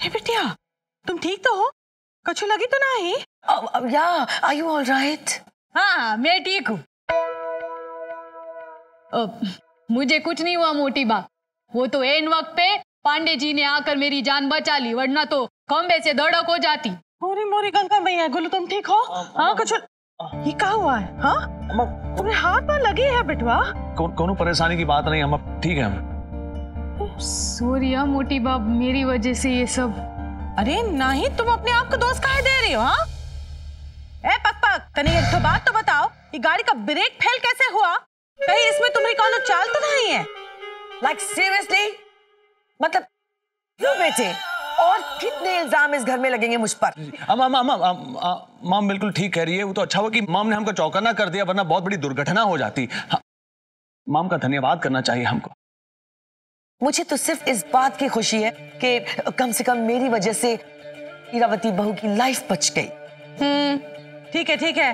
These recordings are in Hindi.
हे बिटिया तुम ठीक तो हो? कछु लगी तो ना uh, yeah, are you all right? हाँ मैं ठीक हूँ। अब, मुझे कुछ नहीं हुआ मोटी बात वो तो एन वक्त पे पांडे जी ने आकर मेरी जान बचा ली वरना तो खंबे से धड़क हो जाती। मोरी मोरी गंगा मैया गुल्लू तुम ठीक हो? हाँ कुछ? ये क्या हुआ है? हाँ? तुम्हें हाथ में लगी है बिटवा। कौन कोनो परेशानी की बात नहीं हम अब ठीक है। हम सूर्या मोटी बाप मेरी वजह से ये सब। अरे नहीं तुम अपने आप को दोस्त काहे दे रही हो हाँ? ए पक पक तनी एक तो बात तो बताओ ये गाड़ी का ब्रेक फेल कैसे हुआ? कहीं इसमें तुम्हारी कौन चाल तो नहीं है? Like seriously? मतलब क्यों बेटे और कितने इल्ज़ाम इस घर में लगेंगे मुझ पर? अम्मा अम्मा अम्मा अम्मा, माम बिल्कुल ठीक कह रही है वो तो अच्छा हुआ कि माम ने हमको चौकन्ना कर दिया वरना बहुत बड़ी दुर्घटना हो जाती। हाँ, माम का धन्यवाद करना चाहिए हमको। मुझे तो सिर्फ़ इस बात की खुशी है कि कम से कम मेरी वजह से इरावती बहू की लाइफ बच गई। हम्म ठीक है ठीक है।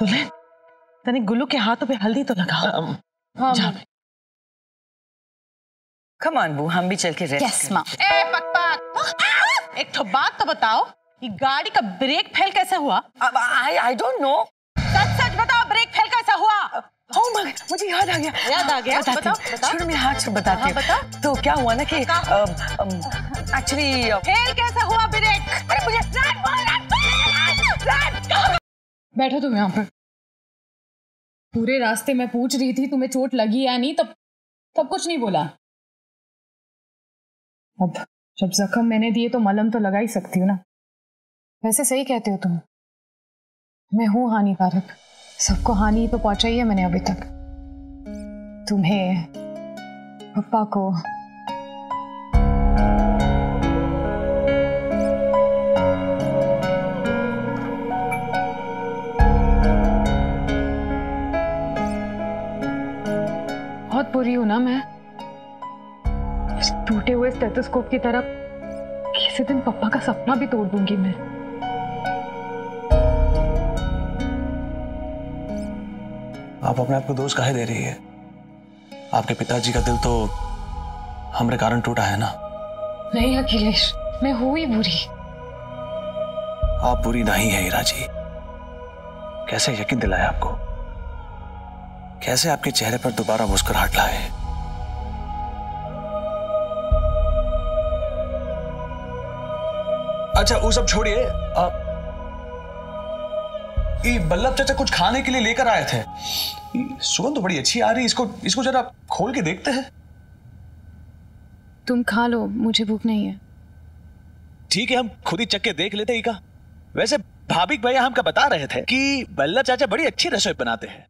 दुल्हन तनी गुल्लू के हाथों पे हल्दी तो लगा हाँ। जा कम ऑन बू हम भी चल के रेस्ट यस माँ ए पक पक एक तो बात तो बताओ ये गाड़ी का ब्रेक फेल कैसे हुआ? I I don't know Oh my God, मुझे याद आ गया। याद आ गया? बताती बताओ, बताओ। छोड़ो मेरे हाथ से बताती हाँ, हूँ। बताओ। तो क्या हुआ ना कि एक्चुअली फेल कैसे हुआ ब्रेक अरे मुझे रन बोल रन बैठो तुम यहाँ पर। पूरे रास्ते में पूछ रही थी तुम्हें चोट लगी या नहीं तब तब कुछ नहीं बोला। अब जब जख्म मैंने दिए तो मलम तो लगा ही सकती हूँ ना। वैसे सही कहते हो तुम। मैं हूँ हानिकारक। सबको हानि तो पहुंचाई है मैंने अभी तक। तुम्हें, पप्पा को। बहुत बुरी हूँ ना मैं। टूटे हुए स्टेथोस्कोप की तरफ़ किसी दिन पप्पा का सपना भी तोड़ दूँगी मैं। आप अपने आप को दोष काहे दे रही है? आपके पिताजी का दिल तो हमरे कारण टूटा है ना? नहीं अखिलेश मैं हुई बुरी। आप बुरी नहीं है हीरा जी कैसे यकीन दिलाया आपको? कैसे आपके चेहरे पर दोबारा मुस्कुराहट लाए? अच्छा वो सब छोड़िए। आप ये बल्लभ चाचा कुछ खाने के लिए लेकर आए थे। सुगंध तो बड़ी अच्छी आ रही है। इसको इसको जरा खोल के देखते हैं। तुम खा लो मुझे भूख नहीं है। ठीक है हम खुद ही चक्के देख लेते हैं का वैसे भाभी भैया हमका बता रहे थे कि बल्ला चाचा बड़ी अच्छी रसोई बनाते हैं।